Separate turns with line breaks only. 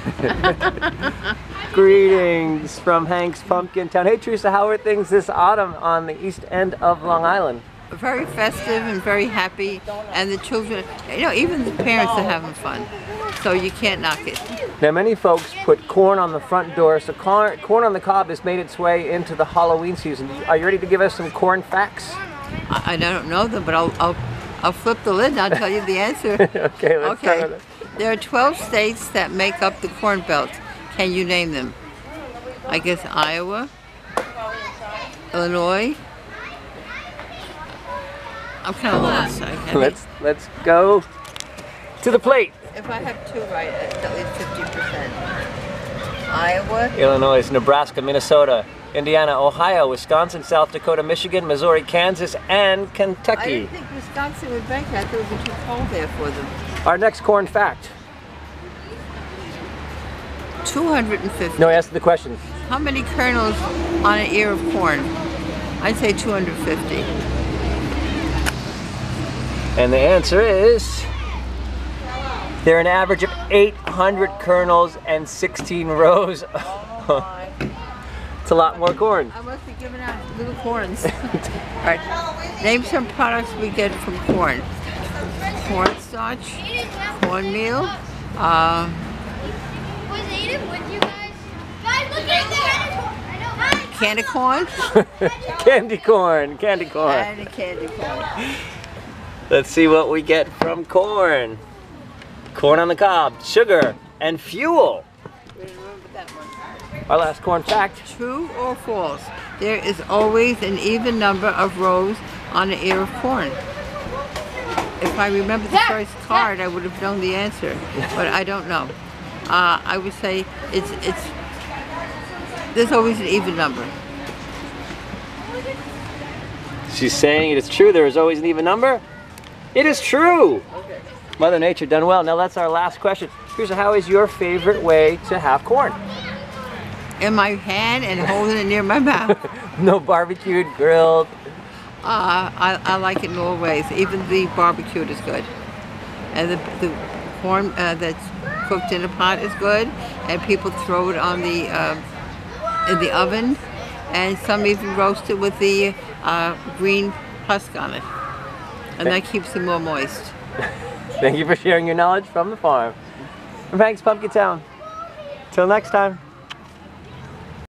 Greetings from Hank's Pumpkin Town. Hey Teresa, how are things this autumn on the east end of Long Island?
Very festive and very happy, and the children, you know, even the parents are having fun. So you can't knock it.
Now many folks put corn on the front door, so corn, corn on the cob has made its way into the Halloween season. Are you ready to give us some corn facts?
I, I don't know them, but I'll, I'll, I'll flip the lid and I'll tell you the answer.
okay, let's start
Okay.
with it.
There are 12 states that make up the Corn Belt. Can you name them? I guess Iowa, Illinois. I'm kind of lost. I, I
Let's let's go to the plate.
if I have two right, it's at least 50%. Iowa,
Illinois, Nebraska, Minnesota, Indiana, Ohio, Wisconsin, South Dakota, Michigan, Missouri, Kansas, and
I
Kentucky.
didn't think Wisconsin would make. I thought it would be too cold there for them.
Our next corn fact.
250.
No, answer the question.
How many kernels on an ear of corn? I'd say 250.
And the answer is they're an average of 800 kernels and 16 rows. It's a lot more corn.
I must be giving out little corns. All right. Name some products we get from corn. Cornstarch, cornmeal, uh,
Was Aiden with you guys? Guys, look at that!
candy corn,
candy corn, candy corn.
and candy corn.
Let's see what we get from corn. Corn on the cob, sugar, and fuel.
Remember that one.
Our last corn fact.
True or false? There is always an even number of rows on an ear of corn. If I remember the first card, I would have known the answer, but I don't know. Uh, I would say it's it's. There's always an even number.
She's saying it is true, there is always an even number. It is true. Mother Nature done well. Now that's our last question. Teresa, how is your favorite way to have corn?
In my hand and holding it near my mouth.
No barbecued, grilled.
Uh, I, I like it in all ways. Even the barbecued is good. And the, the corn uh, that's cooked in a pot is good. And people throw it on the uh, in the oven. And some even roast it with the uh, green husk on it. And that keeps it more moist.
Thank you for sharing your knowledge from the farm. From Hank's Pumpkin Town. Till next time.